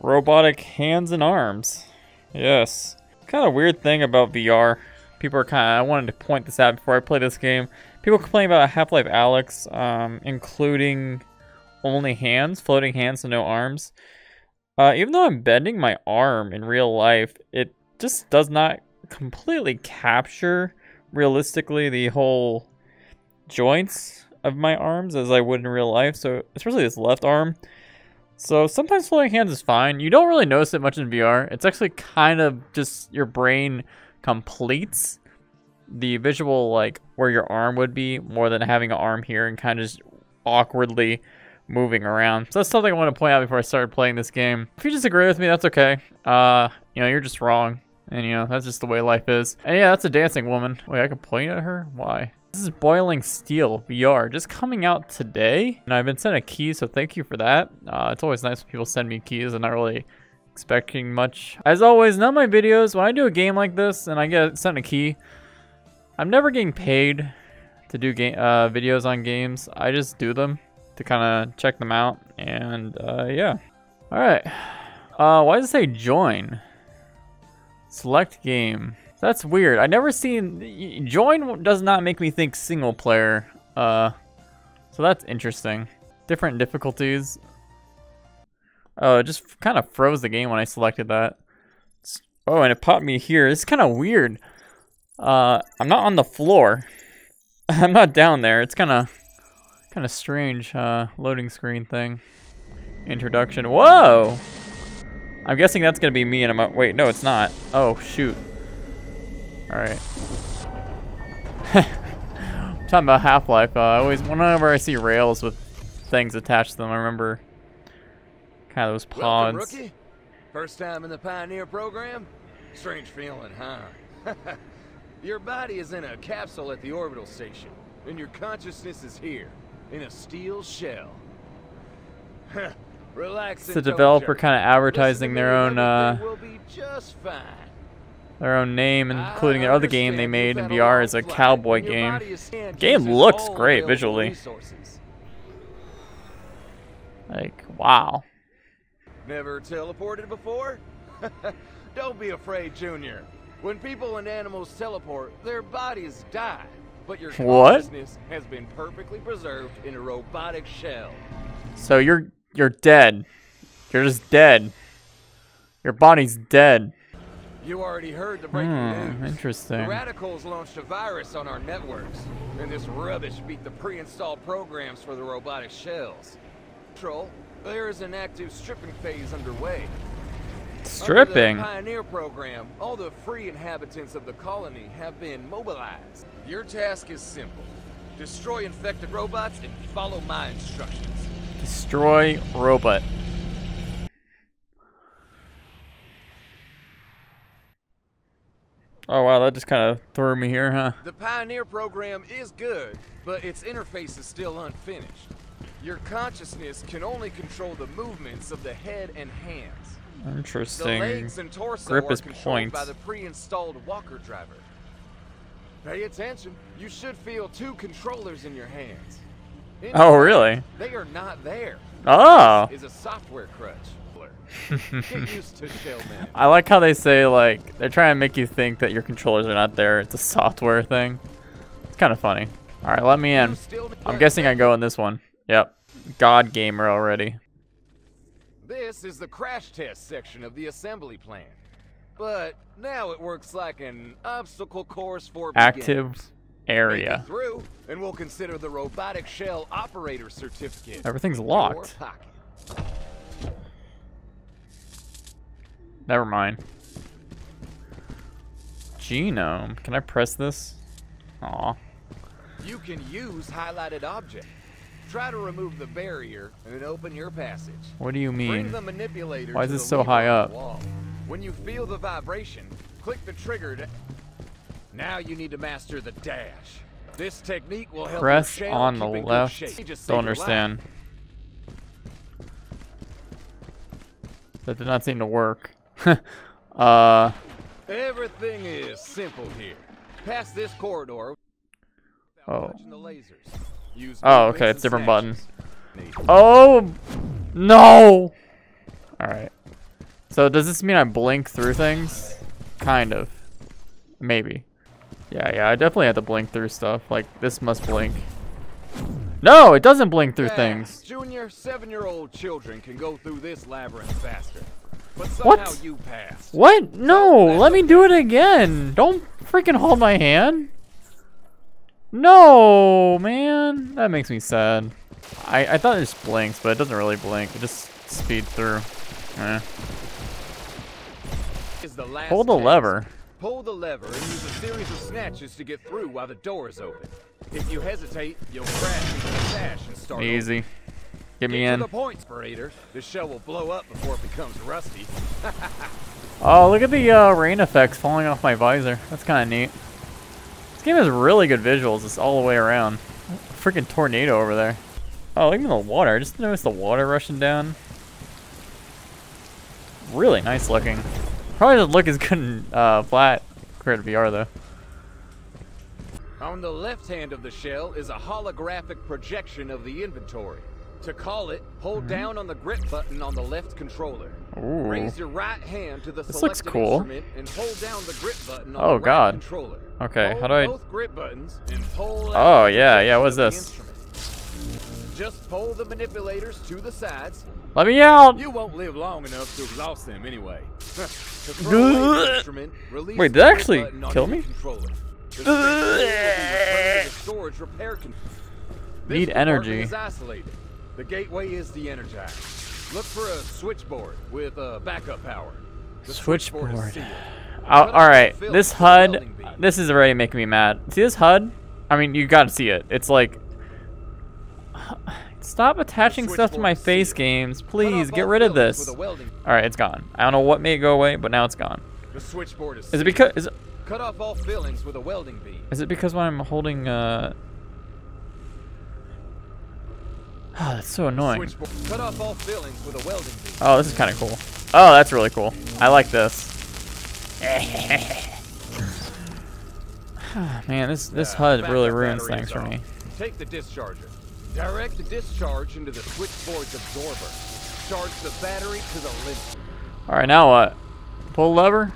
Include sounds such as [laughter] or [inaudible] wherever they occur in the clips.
Robotic hands and arms. Yes. Kind of weird thing about VR. People are kind of, I wanted to point this out before I play this game. People complain about Half-Life Alyx, um, including only hands, floating hands, and no arms. Uh, even though I'm bending my arm in real life, it just does not completely capture realistically the whole joints of my arms as I would in real life. So especially this left arm. So sometimes floating hands is fine. You don't really notice it much in VR. It's actually kind of just your brain completes the visual like where your arm would be more than having an arm here and kind of just awkwardly moving around. So that's something I want to point out before I started playing this game. If you disagree with me, that's okay. Uh, you know, you're just wrong. And, you know, that's just the way life is. And yeah, that's a dancing woman. Wait, I can point at her? Why? This is Boiling Steel VR, just coming out today. And I've been sent a key, so thank you for that. Uh, it's always nice when people send me keys. I'm not really expecting much. As always, none of my videos, when I do a game like this and I get sent a key, I'm never getting paid to do game uh, videos on games. I just do them to kind of check them out. And uh, yeah. All right. Uh, why does it say join? Select game. That's weird. I never seen join does not make me think single player. Uh, so that's interesting. Different difficulties. Oh, it just kind of froze the game when I selected that. Oh, and it popped me here. It's kind of weird. Uh, I'm not on the floor. [laughs] I'm not down there. It's kind of kind of strange uh, loading screen thing. Introduction. Whoa! I'm guessing that's gonna be me and I'm wait, no, it's not. Oh shoot. Alright. [laughs] talking about Half-Life, uh, I always whenever I see rails with things attached to them, I remember kind of those pods. Welcome, rookie. First time in the Pioneer program? Strange feeling, huh? [laughs] your body is in a capsule at the orbital station, and your consciousness is here, in a steel shell. [laughs] Relax. It's the developer kind of advertising their own uh, their own name, including their other game they made in VR is a cowboy game. Game looks great visually. Like wow. Never teleported before? [laughs] Don't be afraid, Junior. When people and animals teleport, their bodies die. But your [laughs] consciousness what? has been perfectly preserved in a robotic shell. So you're you're dead. You're just dead. Your body's dead. You already heard the breaking hmm, news. Interesting. The radicals launched a virus on our networks, and this rubbish beat the pre-installed programs for the robotic shells. Troll, there is an active stripping phase underway. Stripping? Under the Pioneer program, all the free inhabitants of the colony have been mobilized. Your task is simple. Destroy infected robots and follow my instructions. Destroy robot. Oh wow, that just kind of threw me here, huh? The Pioneer program is good, but its interface is still unfinished. Your consciousness can only control the movements of the head and hands. Interesting. The legs and torso Grip are controlled point. by the pre-installed walker driver. Pay attention. You should feel two controllers in your hands. In oh, fact, really? They are not there. Oh. This is a software crutch. Get used to Shellman. I like how they say like they're trying to make you think that your controllers are not there. It's a software thing. It's kind of funny. All right, let me in. I'm guessing I go in this one. Yep. God gamer already. This is the crash test section of the assembly plan. But now it works like an obstacle course for active beginners. area. through, and we'll consider the robotic shell operator certificate. Everything's locked. Never mind. Genome. Can I press this? Aw. You can use highlighted object. Try to remove the barrier and open your passage. What do you mean? Bring the manipulator Why is this so high up? When you feel the vibration, click the trigger to... Now you need to master the dash. This technique will help Press on the keep in good left. Don't understand. That did not seem to work. [laughs] uh. Everything is simple here. Pass this corridor. Oh. the lasers. Use Oh, okay, it's different button. Oh no! All right. So does this mean I blink through things? Kind of. Maybe. Yeah, yeah, I definitely have to blink through stuff. Like, this must blink. No, it doesn't blink through Yeah, things. Junior, seven-year-old children can go through this labyrinth faster. What? you. What? No, let me do it again. Don't freaking hold my hand. No, man. That makes me sad. I, I thought it just blinks, but it doesn't really blink. It just speed through. Eh. Is the Pull the lever. Pull the lever and use a series of snatches to get through while the door is open. If you hesitate, you'll crash into the sash and start over. Get me Get in. to the point. The shell will blow up before it becomes rusty. [laughs] Oh, look at the uh, rain effects falling off my visor. That's kind of neat. This game has really good visuals. It's all the way around. Freaking tornado over there. Oh, look at the water. I just noticed the water rushing down. Really nice looking. Probably doesn't look as good in uh, flat compared to VR though. On the left hand of the shell is a holographic projection of the inventory. To call it, hold mm-hmm. down on the grip button on the left controller. Ooh. Raise your right hand to the This looks cool. instrument and hold down the grip button on Oh, the right God. controller. Okay, Hold how do I- both grip buttons and pull Oh, yeah, yeah, what's this? Just pull the manipulators to the sides. Let me out! You won't live long enough to exhaust them anyway. [laughs] to [laughs] throw away the instrument, release Wait, did that actually kill me? controller. The [laughs] stick will be returned to the storage repair con- This Need energy. The gateway is de-energized. Look for a switchboard with uh, backup power. The switchboard Switchboard. Oh, all right, this HUD, this is already making me mad. See this HUD? I mean, you gotta see it. It's like, [sighs] stop attaching stuff to my face sealed. games, please. Get rid of this. with a welding- All right, it's gone. I don't know what made it go away, but now it's gone. The switchboard is Is it because is it, Cut off all fillings with a welding beam. is it because when I'm holding uh? Oh, that's so annoying. Cut off all fillings with a welding beam. Oh, this is kind of cool. Oh, that's really cool. I like this. Ah, man, this this HUD really ruins things for me. Take the discharger. Direct the discharge into the switchboard's absorber. Charge the battery to the limit. All right, now what? Pull lever.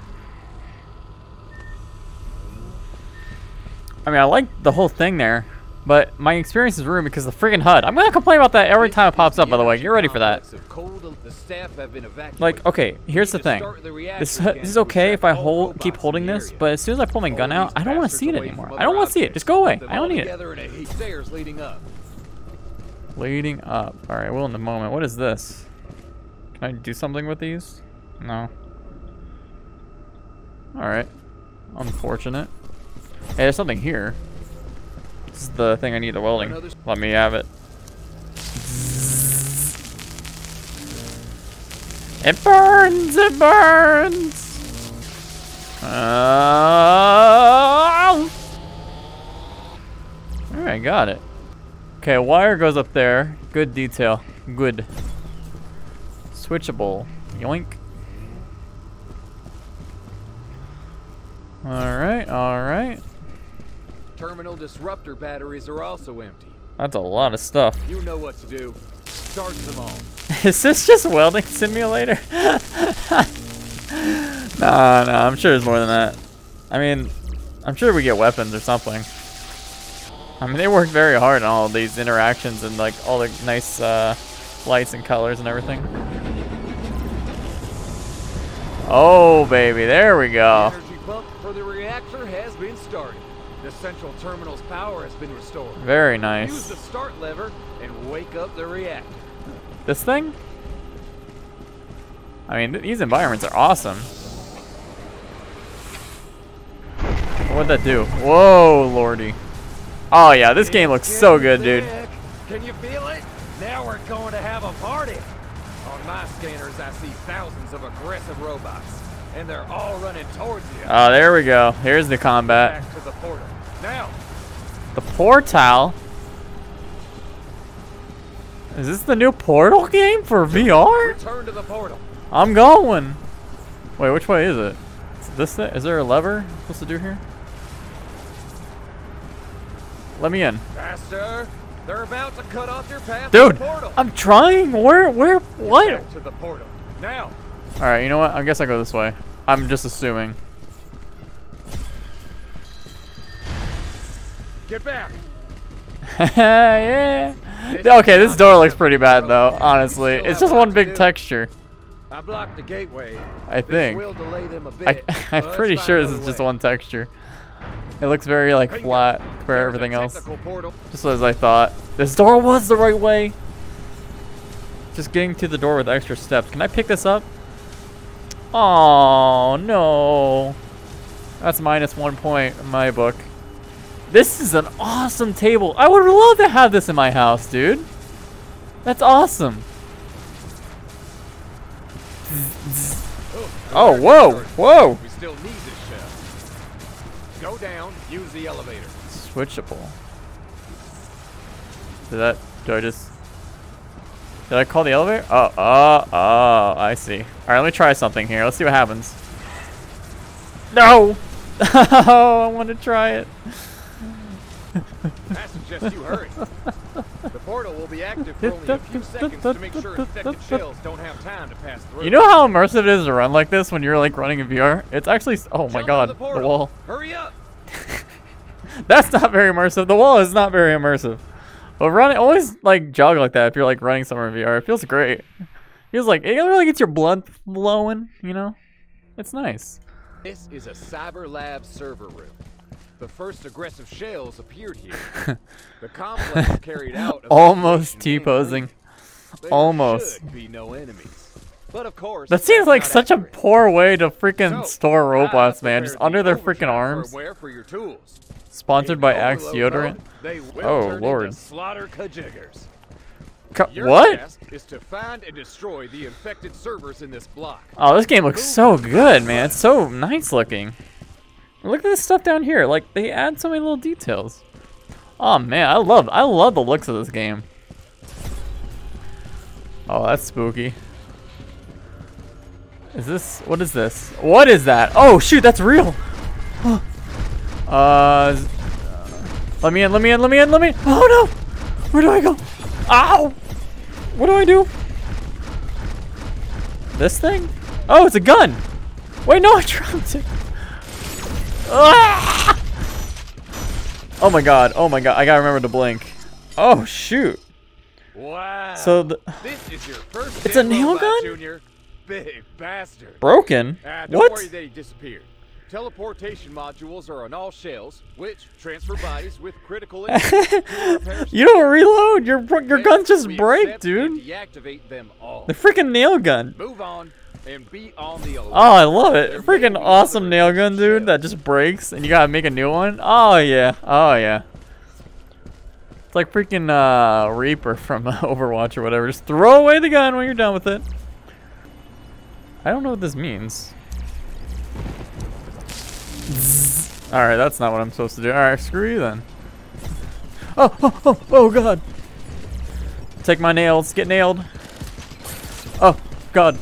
I mean, I like the whole thing there, but my experience is ruined because of the freaking HUD. I'm gonna complain about that every time it pops up. By the way, get ready for that. Like, okay, here's the thing. This this is okay if I hold keep holding this, but as soon as I pull my gun out, I don't want to see it anymore. I don't want to see it. Just go away. I don't need it. Leading up. Leading up. All right, well, in the moment. What is this? Can I do something with these? No. All right. Unfortunate. Hey, there's something here. This is the thing I need the welding. Let me have it. It burns! It burns! Uh, Alright, got it. Okay, wire goes up there. Good detail. Good. Switchable. Yoink. Alright, alright. Terminal disruptor batteries are also empty. That's a lot of stuff. You know what to do. Charge them all. [laughs] Is this just welding simulator? [laughs] nah, nah, I'm sure there's more than that. I mean, I'm sure we get weapons or something. I mean, they work very hard on all these interactions and like all the nice uh, lights and colors and everything. Oh, baby, there we The go. energy pump for the reactor has been started. The central terminal's power has been restored. Very nice. Use the start lever and wake up the reactor. This thing? I mean, th- these environments are awesome. What'd that do? Whoa, lordy. Oh yeah, this game looks so good, dude. Can you feel it? Now we're going to have a party. On my scanners, I see thousands of aggressive robots, and they're all running towards you. Oh, there we go. Here's the combat. Back to the portal. Now, The Portal. Is this the new Portal game for VR? return to the portal. I'm going. Wait, which way is it? Is this the, is there a lever I'm supposed to do here? Let me in. Faster. They're about to cut off your path to Dude, the portal. I'm trying. Where, where, what? Back to the portal. Now, Alright, you know what? I guess I go this way. I'm just assuming. Get back. [laughs] yeah. Okay, this door looks pretty bad though, honestly. It's just one big texture. I blocked the gateway. I think. Will delay them a I, bit, [laughs] I'm pretty sure this is just one texture. It looks very like flat for everything else. Just as I thought. This door was the right way. Just getting to the door with extra steps. Can I pick this up? Oh no. That's minus one point in my book. This is an awesome table. I would love to have this in my house, dude. That's awesome. Oh, oh whoa, whoa. We still need this shell. Go down. Use the elevator. Switchable. Did that, do I just, did I call the elevator? Oh, oh, oh, I see. All right, let me try something here. Let's see what happens. No! [laughs] oh, I want to try it. I suggest you hurry. The portal will be active for only a few [laughs] seconds to make sure infected shells don't have time to pass through. You know how immersive it is to run like this when you're like running in VR? It's actually, s- oh my Jump god, on the, wall. Hurry up. [laughs] That's not very immersive. The wall is not very immersive. But running, always like jog like that if you're like running somewhere in VR. It feels great. It feels like, it really gets your blood flowing, you know? It's nice. This is a Cyber Lab server room. The first aggressive shells appeared here. [laughs] the complex carried out Almost T-posing. Almost. should be no enemies. But of course, That seems like such a poor way to freaking So, store robots, man. Just under their freaking arms. firmware for your tools. Sponsored by Axe deodorant. mode, Oh, Lord. Slaughter kajiggers. Co- Your what? task is to find and destroy the infected servers in this block. Oh, this game looks so good, man. It's so nice looking. Look at this stuff down here. Like they add so many little details. Oh man, I love I love the looks of this game. Oh, that's spooky. Is this what is this? What is that? Oh shoot, that's real. [gasps] uh let me in, let me in, let me in, let me Oh no! Where do I go? Ow! What do I do? This thing? Oh, it's a gun! Wait, no, I dropped it. Ah! Oh my god, oh my god, I gotta remember to blink. Oh, shoot. Wow. So, the, this is your first It's a nail gun? Junior. Big bastard. broken? Ah, don't What? worry that he disappeared. Teleportation modules are on all shells, which transfer bodies with critical [laughs] injuries to our repair You don't reload, your, your guns just break, dude. Deactivate them all. The freaking nail gun. Move on and be on the alert. Oh, I love it. There Freaking awesome nail gun, dude, that just breaks and you gotta make a new one. Oh, yeah. Oh, yeah. It's like freaking uh, Reaper from [laughs] Overwatch or whatever. Just throw away the gun when you're done with it. I don't know what this means. Alright, that's not what I'm supposed to do. Alright, screw you then. Oh, oh, oh, oh, God. Take my nails. Get nailed. Oh, God.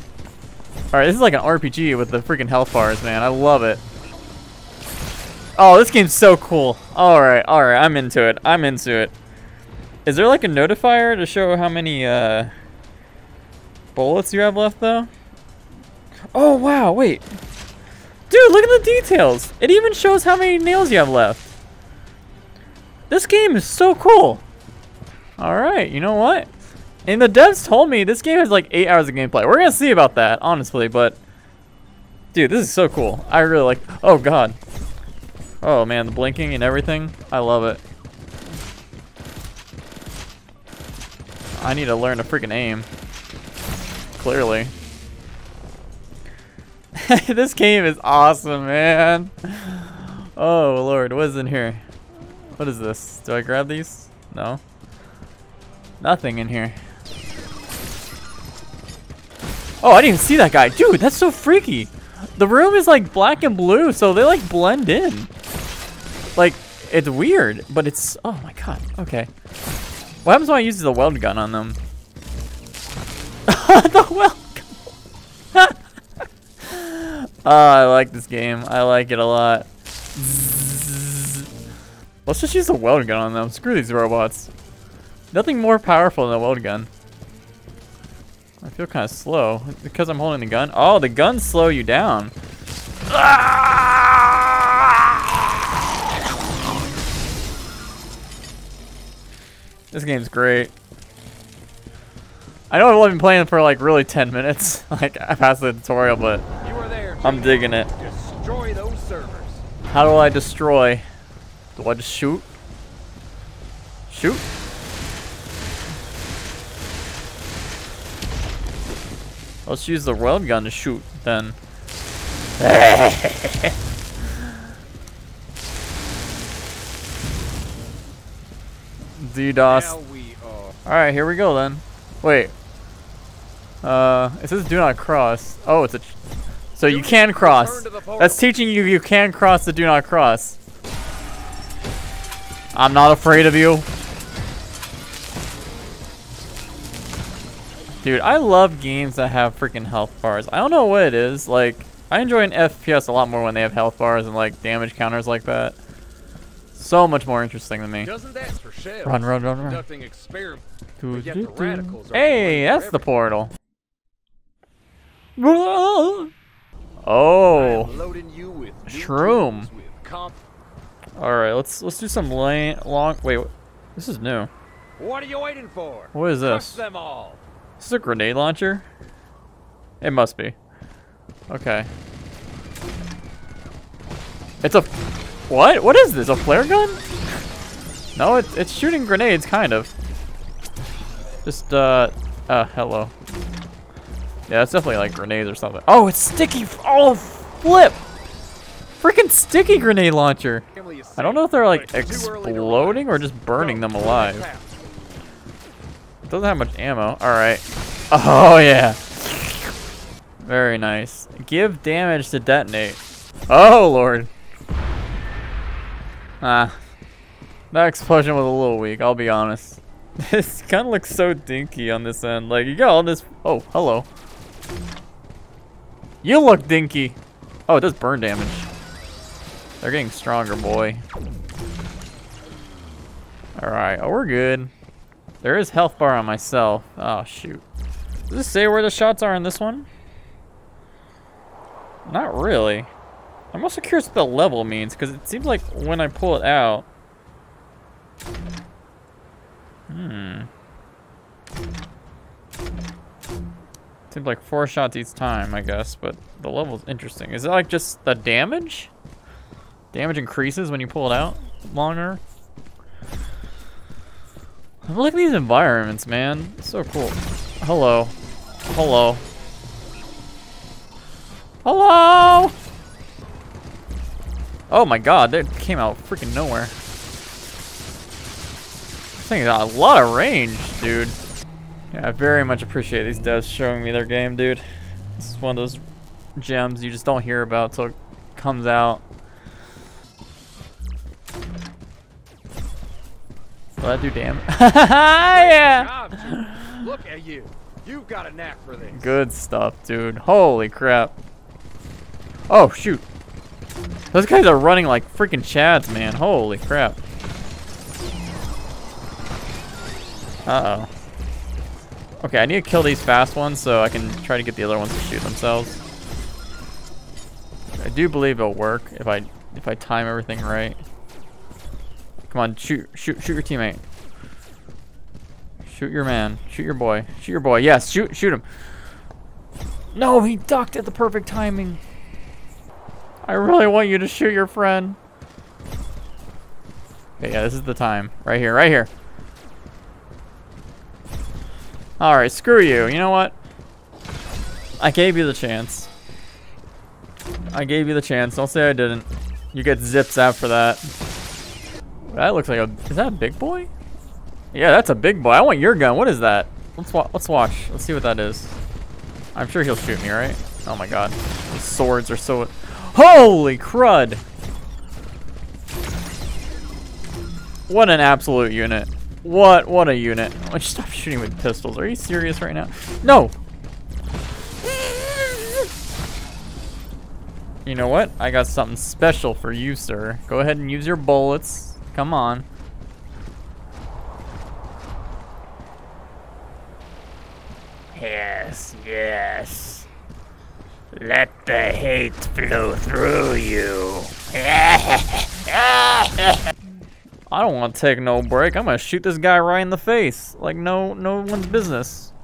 Alright, this is like an RPG with the freaking health bars, man. I love it. Oh, this game's so cool. Alright, alright, I'm into it. I'm into it. Is there like a notifier to show how many uh, bullets you have left, though? Oh, wow, wait. Dude, look at the details. It even shows how many nails you have left. This game is so cool. Alright, you know what? And the devs told me this game has like 8 hours of gameplay. We're gonna see about that, honestly, but... Dude, this is so cool. I really like... Oh, God. Oh, man, the blinking and everything. I love it. I need to learn to freaking aim. Clearly. [laughs] this game is awesome, man. Oh, Lord. What is in here? What is this? Do I grab these? No. Nothing in here. Oh, I didn't even see that guy. Dude, that's so freaky. The room is like black and blue, so they like blend in. Like, it's weird, but it's... Oh my god. Okay. What happens when I use the weld gun on them? [laughs] the weld gun. Oh, I like this game. I like it a lot. Let's just use the weld gun on them. Screw these robots. Nothing more powerful than a weld gun. I feel kind of slow. Because I'm holding the gun? Oh, the guns slow you down. Ah! This game's great. I know I've only been playing for like really 10 minutes. [laughs] like I passed the tutorial, but I'm digging it. Destroy those servers. How do I destroy? Do I just shoot? Shoot? Let's use the weld gun to shoot then. [laughs] DDoS. Alright, here we go then. Wait. Uh, it says do not cross. Oh, it's a... So you can cross. That's teaching you you can cross the do not cross. I'm not afraid of you. Dude, I love games that have freaking health bars. I don't know what it is. Like, I enjoy an FPS a lot more when they have health bars and like damage counters like that. So much more interesting than me. Run, run, run, run. Do, do, do. Hey, that's the portal. Oh, shroom. All right, let's let's do some lane long. Wait, this is new. What are you waiting for? What is this? them all. This is a grenade launcher. It must be. Okay. It's a what? What is this? A flare gun? [laughs] No, it's it's shooting grenades, kind of. Just uh, uh, hello. Yeah, it's definitely like grenades or something. Oh, it's sticky. Oh, flip! Freaking sticky grenade launcher. I don't know if they're like exploding or just burning them alive. It doesn't have much ammo. All right. Oh yeah. Very nice. Give damage to detonate. Oh lord. Ah. That explosion was a little weak, I'll be honest. [laughs] This kind of looks so dinky on this end. Like, you got all this... Oh, hello. You look dinky. Oh, it does burn damage. They're getting stronger, boy. Alright, oh, we're good. There is health bar on myself. Oh, shoot. Does this say where the shots are in this one? Not really. I'm also curious what the level means, because it seems like when I pull it out... Hmm. Seems like four shots each time, I guess, but the level's interesting. Is it like just the damage? Damage increases when you pull it out longer? Look at these environments, man. So cool. Hello. Hello. Hello! Oh my god, that came out freaking nowhere. This thing got a lot of range, dude. Yeah, I very much appreciate these devs showing me their game, dude. This is one of those gems you just don't hear about till it comes out. Will that do damage? [laughs] yeah! Look at you. You've got a knack for this. Good stuff, dude. Holy crap. Oh, shoot. Those guys are running like freaking chads, man. Holy crap. Uh-oh. Okay, I need to kill these fast ones so I can try to get the other ones to shoot themselves. I do believe it'll work if I if I time everything right. Come on, shoot, shoot, shoot your teammate. Shoot your man. Shoot your boy. Shoot your boy. Yes, shoot, shoot him. No, he ducked at the perfect timing. I really want you to shoot your friend. Okay, yeah, this is the time. Right here, right here. Alright, screw you. You know what? I gave you the chance. I gave you the chance. Don't say I didn't. You get zips after that. That looks like a... Is that a big boy? Yeah, that's a big boy. I want your gun. What is that? Let's, wa let's watch. Let's see what that is. I'm sure he'll shoot me, right? Oh my god. Swords are so... Holy crud! What an absolute unit. What, what a unit. Oh, stop shooting with pistols. Are you serious right now? No! You know what? I got something special for you, sir. Go ahead and use your bullets. Come on. Yes, yes. Let the hate flow through you. [laughs] I don't want to take no break. I'm gonna shoot this guy right in the face, like no no one's business.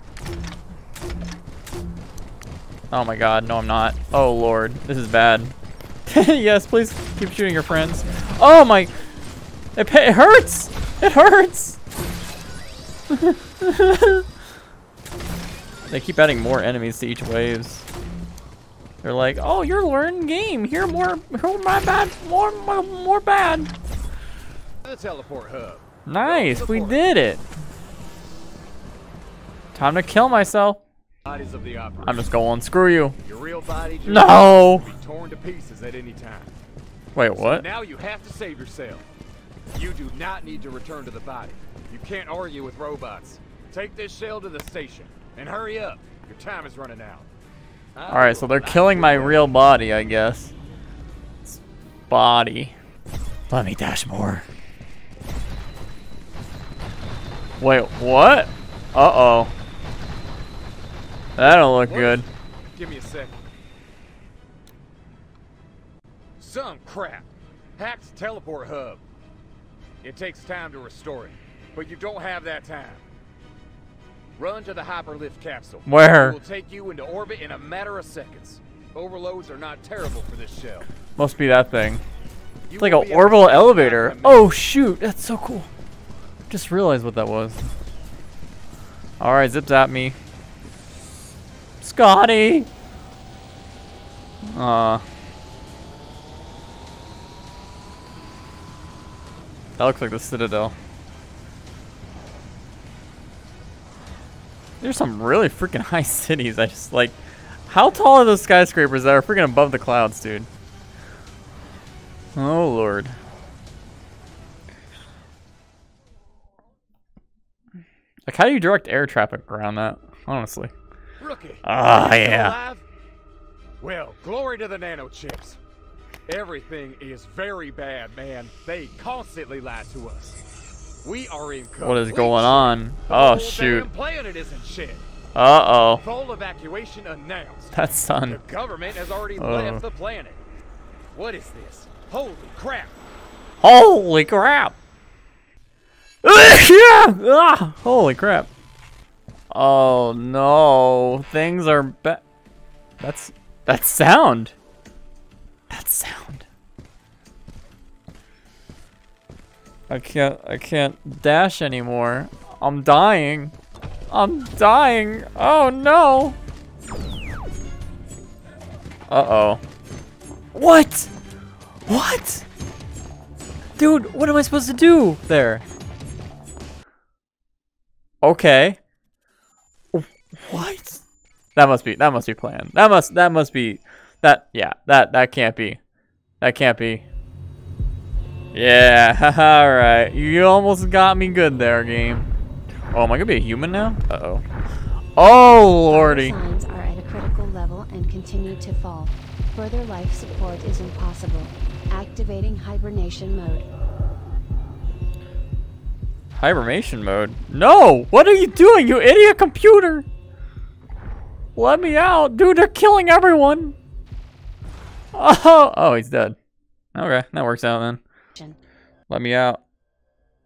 Oh my god, no I'm not. Oh lord, this is bad. [laughs] yes, please keep shooting your friends. Oh my, it, it hurts! It hurts! [laughs] they keep adding more enemies to each waves. They're like, oh, you're learning game. Here, more, more bad, more, more, more bad. The teleport hub. Nice, we did it. Time to kill myself. Bodies of the I'm just going. Screw you. Your real body no. Be torn to pieces at any time. Wait, what? So now you have to save yourself. You do not need to return to the body. You can't argue with robots. Take this shell to the station and hurry up. Your time is running out. Alright, so they're killing my real body, I guess. It's body. Let me dash more. Wait, what? Uh-oh. That don't look what? good. Give me a second. Some crap. Hacked teleport hub. It takes time to restore it, but you don't have that time. Run to the hyperlift capsule. Where? It will take you into orbit in a matter of seconds. Overloads are not terrible for this shell. Must be that thing. You it's like an orbital elevator. Oh shoot, that's so cool. Just realized what that was. Alright, zips at me. Scotty! Uh That looks like the Citadel. There's some really freaking [laughs] high cities. I just like, how tall are those skyscrapers that are freaking above the clouds, dude? Oh lord. Like, how do you direct air traffic around that? Honestly. Rookie. Ah, yeah. Alive? Well, glory to the nanochips. Everything is very bad, man. They constantly lie to us. We are in What is going on? oh shoot. planet isn't shit. Uh oh. Full evacuation announced. [laughs] That's son. The government has already uh. left the planet. What is this? Holy crap. Holy crap. Yeah! Ah, holy crap. Oh no. Things are bad. That's that's sound. That's sound. I can't, I can't dash anymore. I'm dying. I'm dying. Oh no. Uh-oh. What? What? Dude, what am I supposed to do there? Okay. What? That must be, that must be planned. That must, that must be, that, yeah, that, that can't be. That can't be. Yeah, [laughs] alright. You almost got me good there, game. Oh, am I gonna be a human now? Uh-oh. Oh, lordy. Signs are at a critical level and continue to fall. Further life support is impossible. Activating hibernation mode. Hibernation mode? No! What are you doing, you idiot computer? Let me out. Dude, they're killing everyone. Oh, oh, he's dead. Okay, that works out then. Let me out.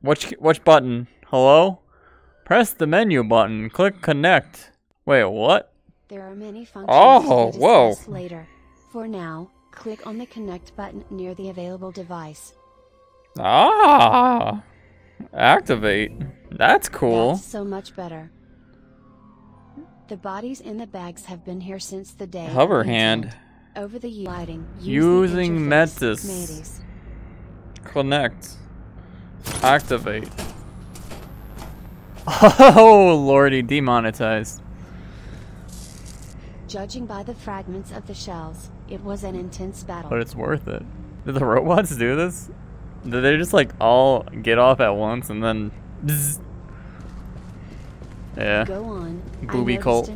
Which which button? Hello? Press the menu button. Click connect. Wait, what? There are many functions oh, to whoa. later. For now, click on the connect button near the available device. Ah! Activate. That's cool. That's so much better. The bodies in the bags have been here since the day. Hover hand. Over the lighting. Using Metis. Connect. Activate. [laughs] Oh lordy, demonetized. Judging by the fragments of the shells, it was an intense battle. But it's worth it. Did the robots do this? Did they just like all get off at once and then bzz? Yeah. Go on. Booby cult.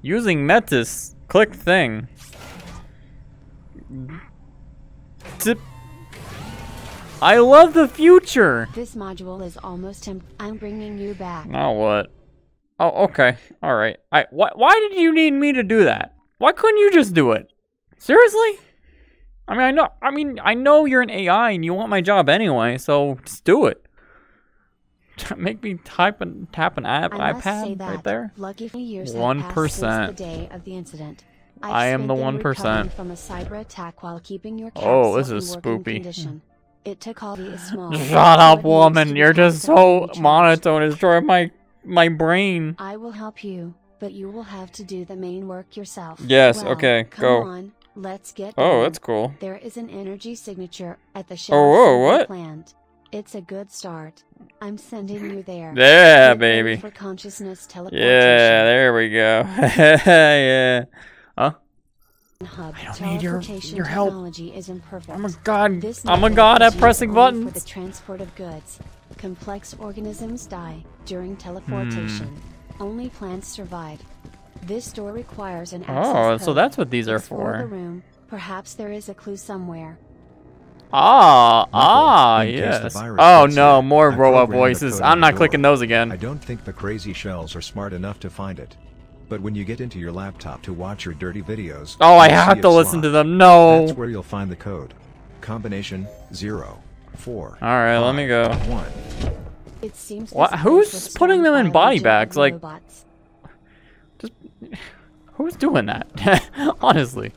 Using Metis. Click thing. I love the future. This module is almost empty. I'm bringing you back. Now what? Oh, okay. All right. I why why did you need me to do that? Why couldn't you just do it? Seriously? I mean, I know. I mean, I know you're an AI and you want my job anyway, so just do it. [laughs] Make me type and tap an app I iPad right there. Lucky for years 1%. the day of the incident. I've I am the 1%. From a cyber attack while keeping your Oh, this is spoopy. Condition. It took all the [laughs] small. Shut up, woman. You're just so monotone. It's destroying my my brain. I will help you, but you will have to do the main work yourself. Yes, Well, okay, go. On, let's get. Oh, going. that's cool. There is an energy signature at the shell Oh, whoa, what? plant. It's a good start. I'm sending you there. [laughs] Yeah, Get baby. For consciousness teleportation. Yeah, there we go. [laughs] yeah. Huh? Hub I don't need your your help. Is imperfect. I'm a god. This I'm a god at pressing only For buttons. the transport of goods, complex organisms die during teleportation. Hmm. Only plants survive. This door requires an Oh, access so code. that's what these are Explore the room. Perhaps there is a clue somewhere. Ah, ah, in case the yes. Oh no, you, more I robot voices. I'm not door. clicking those again. I don't think the crazy shells are smart enough to find it. But when you get into your laptop to watch your dirty videos, Oh, I have to listen slot. to them. No. That's where you'll find the code. Combination 0, 4. All right, let me go. 1. It seems What- who's putting them in formed by a body bags? of Like- robots. Who's doing that? [laughs] Honestly.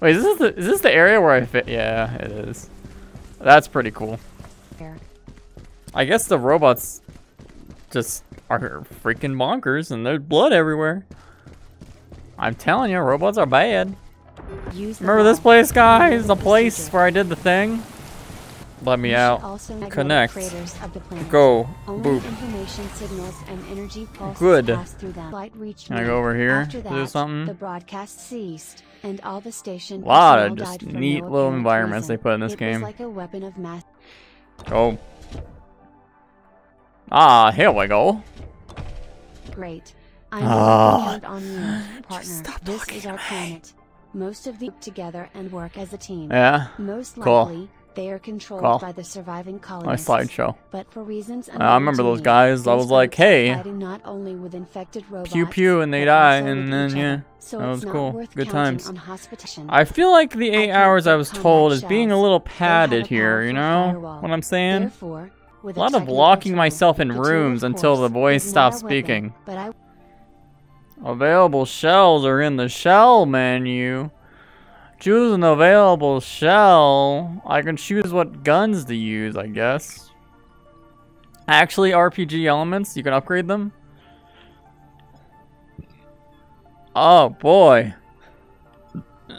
Wait, is this the is this the area where I fit? Yeah, it is. That's pretty cool. There. I guess the robots just are freaking bonkers and there's blood everywhere. I'm telling you, robots are bad. Remember this place, guys? The place where I did the thing? Let me out. Connect. of the. Go. Only Boop. information signals and energy pulses Good. Can I go over here After that, do something? The broadcast ceased, and all the station Lot of just neat no little environments they put in this it game. Like a weapon of mass. Oh. Ah, here we go. Great. I'm Ah. on [gasps] you, partner. stop this is our planet. Most of the together and work as a team. Yeah. Most Cool. They are controlled by the surviving colonists. slideshow. But for reasons I remember those guys. I was like, hey, not only with infected robots, pew pew, and they die, and then yeah. So that was cool. Good times. I feel like the eight hours I was told is being a little padded here. You know what I'm saying? Therefore, A lot of locking myself in rooms until the voice stops speaking. But I Available shells are in the shell menu. Choose an available shell. I can choose what guns to use, I guess. Actually, RPG elements, you can upgrade them. Oh boy.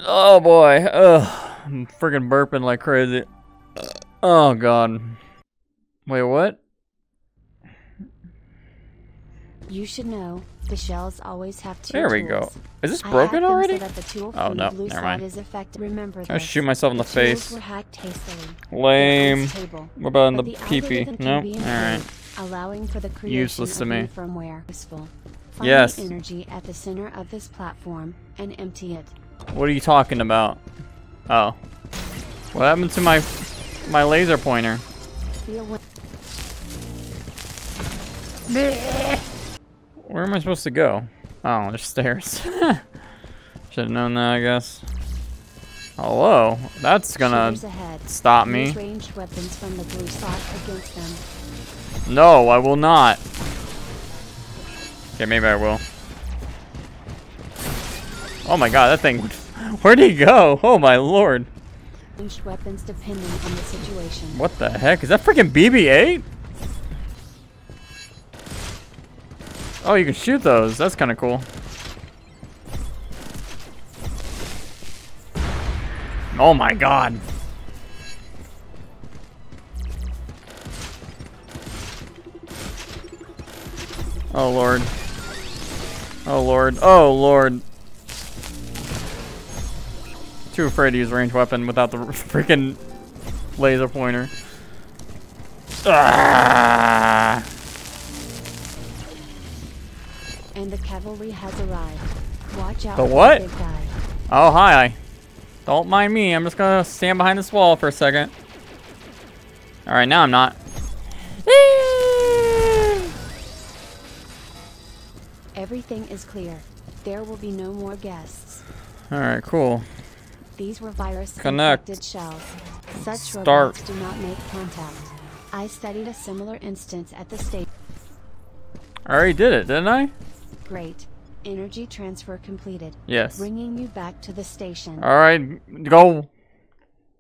Oh boy. Ugh. I'm freaking burping like crazy. Oh god. Wait, what? You should know the shells always have two There we go. Is this broken already? So the tool Oh, no, blue never side mind. Is effective. Remember I shoot myself in the tools face. Were hacked hastily. Lame. They're. What about in the But pee-pee? algorithm can No? be Alright. Allowing for the creation Useless to me. firmware. Useful. Find Yes. the energy at the center of this platform and empty it. What are you talking about? Oh. What happened to my my laser pointer? Where am I supposed to go? Oh, there's stairs. [laughs] Should have known that, I guess. Hello. That's gonna stop me. Use ranged weapons from the blue slot against them. No, I will not. Okay, maybe I will. Oh my god, that thing. [laughs] Where'd he go? Oh my lord. Weapons depending on the situation. What the heck? Is that freaking BB-8? Oh, you can shoot those. That's kind of cool. Oh my god. Oh lord. Oh lord. Oh lord. Too afraid to use ranged weapon without the [laughs] freaking laser pointer. Ah! And the cavalry has arrived. Watch out The for what? the. Oh, hi. Don't mind me. I'm just gonna stand behind this wall for a second. Alright, now I'm not. Everything is clear. There will be no more guests. Alright, cool. These were virus Connect. infected shells. Such Start. robots do not make contact. I studied a similar instance at the state. I already did it, didn't I? Great. Energy transfer completed. Yes. Bringing you back to the station. Alright, go.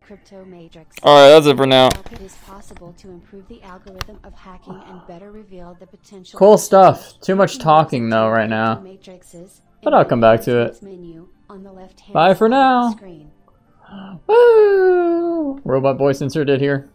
Crypto Matrix. Alright, that's it for now. It is possible to improve the algorithm of hacking and better reveal the potential. Cool stuff. Too much talking though right now. But I'll come back to it. On the left-hand Bye for side of the now. screen. [gasps] Woo! Robot voice inserted here.